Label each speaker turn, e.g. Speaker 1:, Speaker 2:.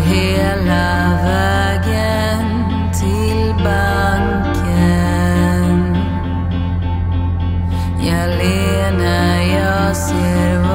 Speaker 1: hela vägen till banken. Jag ler när jag ser